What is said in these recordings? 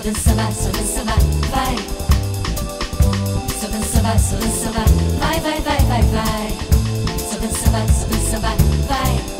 Só danço samba, só danço samba, vai. Só danço samba, só danço samba, vai, vai, vai, vai, vai. Só danço samba, só danço samba, vai.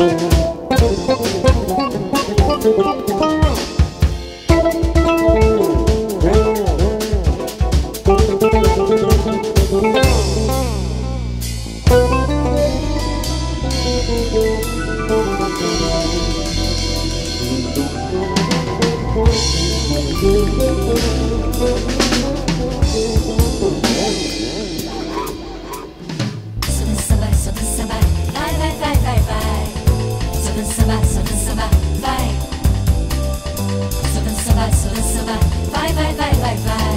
Thank Sofun sabah, bye. sabah, vai. Sofun sabah, so sabah, bye, bye, bye, bye, bye.